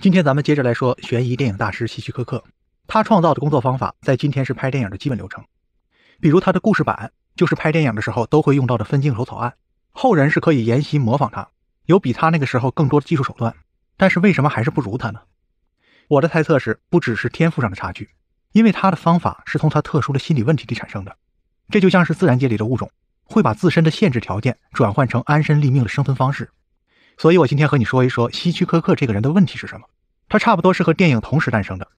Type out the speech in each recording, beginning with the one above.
今天咱们接着来说悬疑电影大师希区柯克，他创造的工作方法在今天是拍电影的基本流程。比如他的故事板就是拍电影的时候都会用到的分镜头草案，后人是可以沿袭模仿他，有比他那个时候更多的技术手段，但是为什么还是不如他呢？我的猜测是不只是天赋上的差距，因为他的方法是从他特殊的心理问题里产生的，这就像是自然界里的物种会把自身的限制条件转换成安身立命的生存方式。所以，我今天和你说一说希区柯克这个人的问题是什么。他差不多是和电影同时诞生的。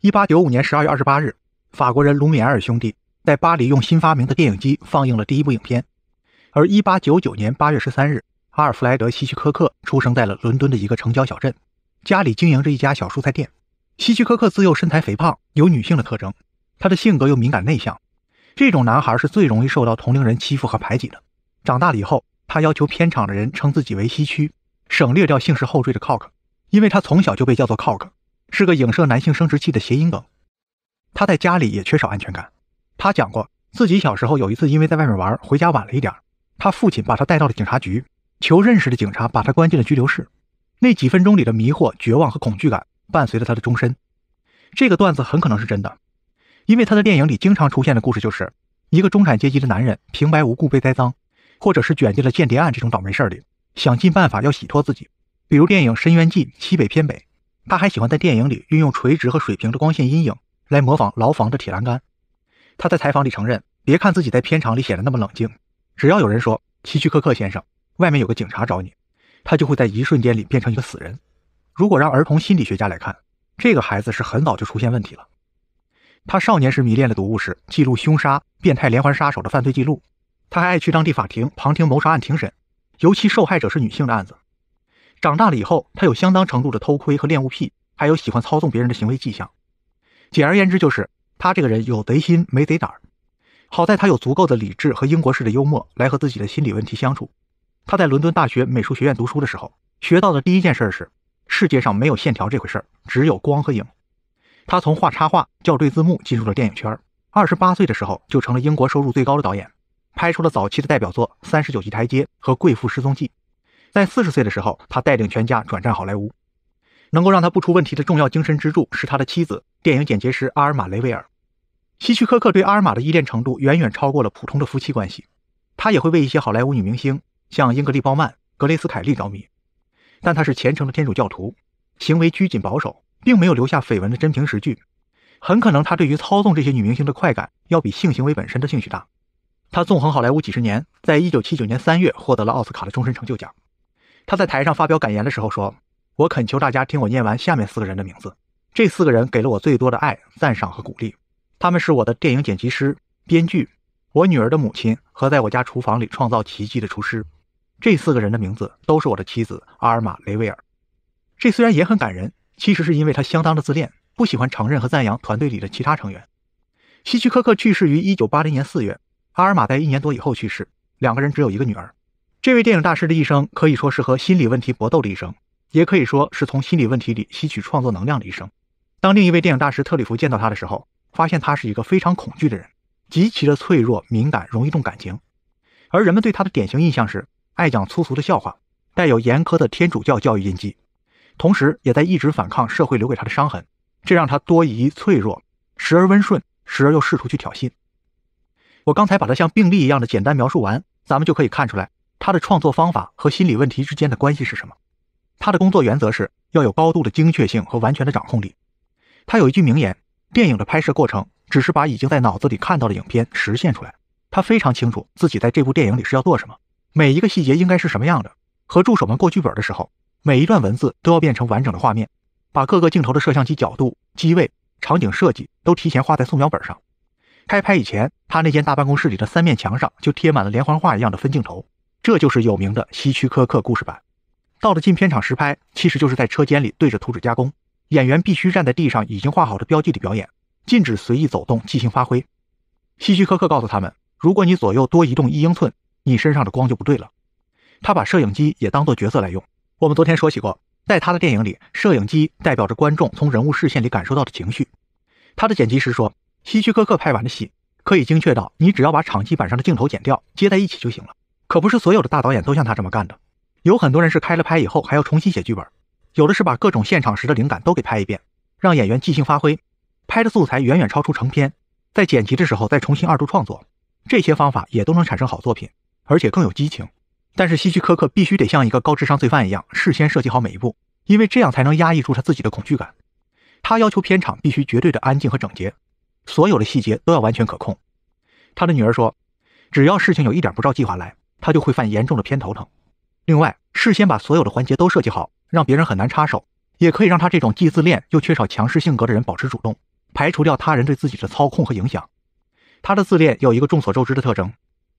一八九五年十二月二十八日，法国人卢米埃尔兄弟在巴黎用新发明的电影机放映了第一部影片。而一八九九年八月十三日，阿尔弗莱德希区柯克出生在了伦敦的一个城郊小镇，家里经营着一家小蔬菜店。希区柯克自幼身材肥胖，有女性的特征，他的性格又敏感内向，这种男孩是最容易受到同龄人欺负和排挤的。长大了以后。他要求片场的人称自己为西区，省略掉姓氏后缀的 cock，因为他从小就被叫做 cock，是个影射男性生殖器的谐音梗。他在家里也缺少安全感。他讲过自己小时候有一次因为在外面玩，回家晚了一点，他父亲把他带到了警察局，求认识的警察把他关进了拘留室。那几分钟里的迷惑、绝望和恐惧感伴随着他的终身。这个段子很可能是真的，因为他的电影里经常出现的故事就是一个中产阶级的男人平白无故被栽赃。或者是卷进了间谍案这种倒霉事里，想尽办法要洗脱自己。比如电影《深渊记》西北偏北，他还喜欢在电影里运用垂直和水平的光线阴影来模仿牢房的铁栏杆。他在采访里承认，别看自己在片场里显得那么冷静，只要有人说希区柯克先生，外面有个警察找你，他就会在一瞬间里变成一个死人。如果让儿童心理学家来看，这个孩子是很早就出现问题了。他少年时迷恋的读物是记录凶杀、变态连环杀手的犯罪记录。他还爱去当地法庭旁听谋杀案庭审，尤其受害者是女性的案子。长大了以后，他有相当程度的偷窥和恋物癖，还有喜欢操纵别人的行为迹象。简而言之，就是他这个人有贼心没贼胆。好在他有足够的理智和英国式的幽默来和自己的心理问题相处。他在伦敦大学美术学院读书的时候，学到的第一件事是世界上没有线条这回事儿，只有光和影。他从画插画、校对字幕进入了电影圈。二十八岁的时候，就成了英国收入最高的导演。拍出了早期的代表作《三十九级台阶》和《贵妇失踪记》。在四十岁的时候，他带领全家转战好莱坞。能够让他不出问题的重要精神支柱是他的妻子，电影剪接师阿尔玛·雷维尔。希区柯克对阿尔玛的依恋程度远远超过了普通的夫妻关系。他也会为一些好莱坞女明星，像英格丽·褒曼、格雷斯·凯利着迷。但他是虔诚的天主教徒，行为拘谨保守，并没有留下绯闻的真凭实据。很可能他对于操纵这些女明星的快感，要比性行为本身的兴趣大。他纵横好莱坞几十年，在一九七九年三月获得了奥斯卡的终身成就奖。他在台上发表感言的时候说：“我恳求大家听我念完下面四个人的名字。这四个人给了我最多的爱、赞赏和鼓励。他们是我的电影剪辑师、编剧，我女儿的母亲和在我家厨房里创造奇迹的厨师。这四个人的名字都是我的妻子阿尔玛·雷维尔。这虽然也很感人，其实是因为他相当的自恋，不喜欢承认和赞扬团队里的其他成员。希区柯克去世于一九八零年四月。”阿尔玛在一年多以后去世，两个人只有一个女儿。这位电影大师的一生可以说是和心理问题搏斗的一生，也可以说是从心理问题里吸取创作能量的一生。当另一位电影大师特里弗见到他的时候，发现他是一个非常恐惧的人，极其的脆弱、敏感，容易动感情。而人们对他的典型印象是爱讲粗俗的笑话，带有严苛的天主教教育印记，同时也在一直反抗社会留给他的伤痕，这让他多疑、脆弱，时而温顺，时而又试图去挑衅。我刚才把它像病例一样的简单描述完，咱们就可以看出来他的创作方法和心理问题之间的关系是什么。他的工作原则是要有高度的精确性和完全的掌控力。他有一句名言：“电影的拍摄过程只是把已经在脑子里看到的影片实现出来。”他非常清楚自己在这部电影里是要做什么，每一个细节应该是什么样的。和助手们过剧本的时候，每一段文字都要变成完整的画面，把各个镜头的摄像机角度、机位、场景设计都提前画在素描本上。开拍以前，他那间大办公室里的三面墙上就贴满了连环画一样的分镜头，这就是有名的希区柯克故事版。到了进片场实拍，其实就是在车间里对着图纸加工，演员必须站在地上已经画好的标记里表演，禁止随意走动，即兴发挥。希区柯克告诉他们，如果你左右多移动一英寸，你身上的光就不对了。他把摄影机也当做角色来用。我们昨天说起过，在他的电影里，摄影机代表着观众从人物视线里感受到的情绪。他的剪辑师说。希区柯克拍完的戏可以精确到，你只要把场记板上的镜头剪掉，接在一起就行了。可不是所有的大导演都像他这么干的，有很多人是开了拍以后还要重新写剧本。有的是把各种现场时的灵感都给拍一遍，让演员即兴发挥，拍的素材远远超出成片，在剪辑的时候再重新二度创作，这些方法也都能产生好作品，而且更有激情。但是希区柯克必须得像一个高智商罪犯一样，事先设计好每一步，因为这样才能压抑住他自己的恐惧感。他要求片场必须绝对的安静和整洁，所有的细节都要完全可控。他的女儿说：“只要事情有一点不照计划来，他就会犯严重的偏头疼。”另外，事先把所有的环节都设计好，让别人很难插手，也可以让他这种既自恋又缺少强势性格的人保持主动，排除掉他人对自己的操控和影响。他的自恋有一个众所周知的特征，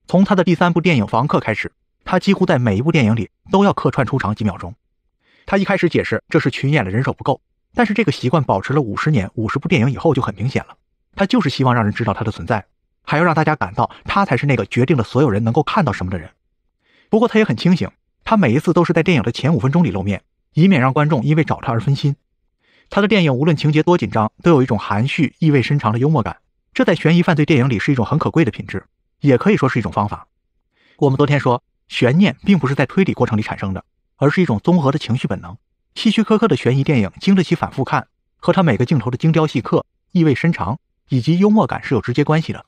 从他的第三部电影《房客》开始，他几乎在每一部电影里都要客串出场几秒钟。他一开始解释这是群演的人手不够。但是这个习惯保持了五十年，五十部电影以后就很明显了。他就是希望让人知道他的存在，还要让大家感到他才是那个决定了所有人能够看到什么的人。不过他也很清醒，他每一次都是在电影的前五分钟里露面，以免让观众因为找他而分心。他的电影无论情节多紧张，都有一种含蓄、意味深长的幽默感，这在悬疑犯罪电影里是一种很可贵的品质，也可以说是一种方法。我们昨天说，悬念并不是在推理过程里产生的，而是一种综合的情绪本能。希区柯克的悬疑电影经得起反复看，和他每个镜头的精雕细刻、意味深长以及幽默感是有直接关系的。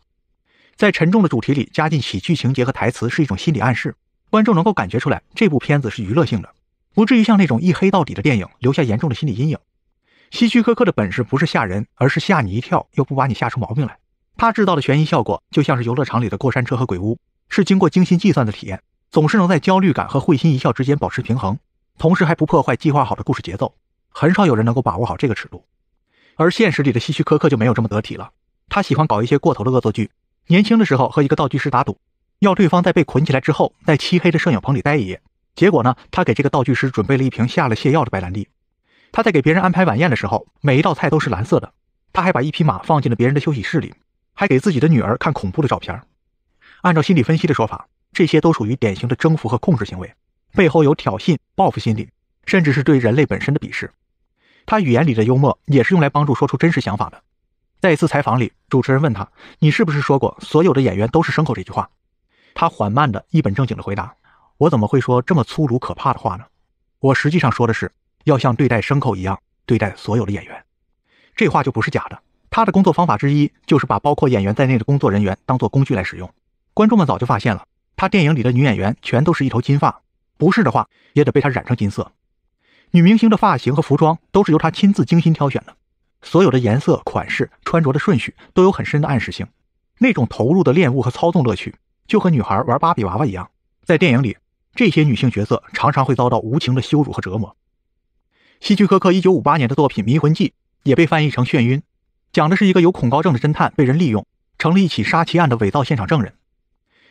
在沉重的主题里加进喜剧情节和台词，是一种心理暗示，观众能够感觉出来这部片子是娱乐性的，不至于像那种一黑到底的电影留下严重的心理阴影。希区柯克的本事不是吓人，而是吓你一跳又不把你吓出毛病来。他制造的悬疑效果就像是游乐场里的过山车和鬼屋，是经过精心计算的体验，总是能在焦虑感和会心一笑之间保持平衡。同时还不破坏计划好的故事节奏，很少有人能够把握好这个尺度。而现实里的希区柯克就没有这么得体了，他喜欢搞一些过头的恶作剧。年轻的时候和一个道具师打赌，要对方在被捆起来之后，在漆黑的摄影棚里待一夜。结果呢，他给这个道具师准备了一瓶下了泻药的白兰地。他在给别人安排晚宴的时候，每一道菜都是蓝色的。他还把一匹马放进了别人的休息室里，还给自己的女儿看恐怖的照片。按照心理分析的说法，这些都属于典型的征服和控制行为。背后有挑衅、报复心理，甚至是对人类本身的鄙视。他语言里的幽默也是用来帮助说出真实想法的。在一次采访里，主持人问他：“你是不是说过所有的演员都是牲口？”这句话，他缓慢的一本正经的回答：“我怎么会说这么粗鲁可怕的话呢？我实际上说的是要像对待牲口一样对待所有的演员。”这话就不是假的。他的工作方法之一就是把包括演员在内的工作人员当做工具来使用。观众们早就发现了，他电影里的女演员全都是一头金发。不是的话，也得被他染成金色。女明星的发型和服装都是由她亲自精心挑选的，所有的颜色、款式、穿着的顺序都有很深的暗示性。那种投入的恋物和操纵乐趣，就和女孩玩芭比娃娃一样。在电影里，这些女性角色常常会遭到无情的羞辱和折磨。希区柯克1958年的作品《迷魂记》也被翻译成《眩晕》，讲的是一个有恐高症的侦探被人利用，成了一起杀妻案的伪造现场证人。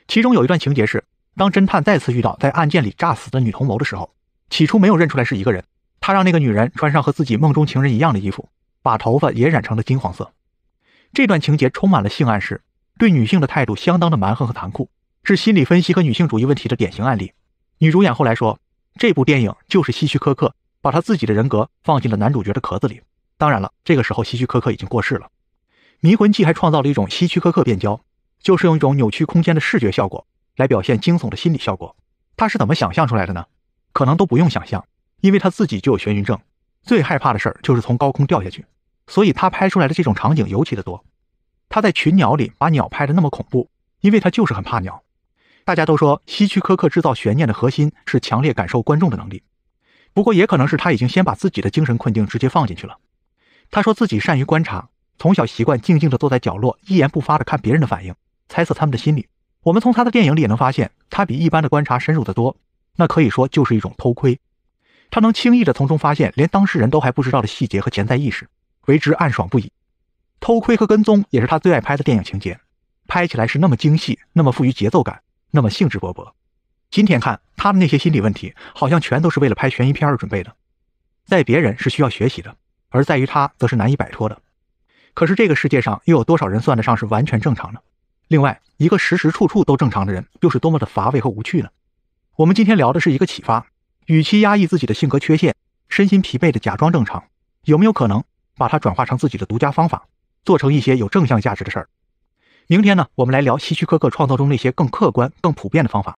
其中有一段情节是。当侦探再次遇到在案件里炸死的女同谋的时候，起初没有认出来是一个人。他让那个女人穿上和自己梦中情人一样的衣服，把头发也染成了金黄色。这段情节充满了性暗示，对女性的态度相当的蛮横和残酷，是心理分析和女性主义问题的典型案例。女主演后来说，这部电影就是希区柯克把他自己的人格放进了男主角的壳子里。当然了，这个时候希区柯克已经过世了。《迷魂记》还创造了一种希区柯克变焦，就是用一种扭曲空间的视觉效果。来表现惊悚的心理效果，他是怎么想象出来的呢？可能都不用想象，因为他自己就有眩晕症，最害怕的事儿就是从高空掉下去，所以他拍出来的这种场景尤其的多。他在群鸟里把鸟拍的那么恐怖，因为他就是很怕鸟。大家都说希区柯克制造悬念的核心是强烈感受观众的能力，不过也可能是他已经先把自己的精神困境直接放进去了。他说自己善于观察，从小习惯静静地坐在角落，一言不发地看别人的反应，猜测他们的心理。我们从他的电影里也能发现，他比一般的观察深入得多。那可以说就是一种偷窥，他能轻易地从中发现连当事人都还不知道的细节和潜在意识，为之暗爽不已。偷窥和跟踪也是他最爱拍的电影情节，拍起来是那么精细，那么富于节奏感，那么兴致勃勃。今天看他的那些心理问题，好像全都是为了拍悬疑片而准备的。在别人是需要学习的，而在于他则是难以摆脱的。可是这个世界上又有多少人算得上是完全正常呢？另外一个时时处处都正常的人，又是多么的乏味和无趣呢？我们今天聊的是一个启发：与其压抑自己的性格缺陷，身心疲惫的假装正常，有没有可能把它转化成自己的独家方法，做成一些有正向价值的事儿？明天呢，我们来聊希区柯克创作中那些更客观、更普遍的方法。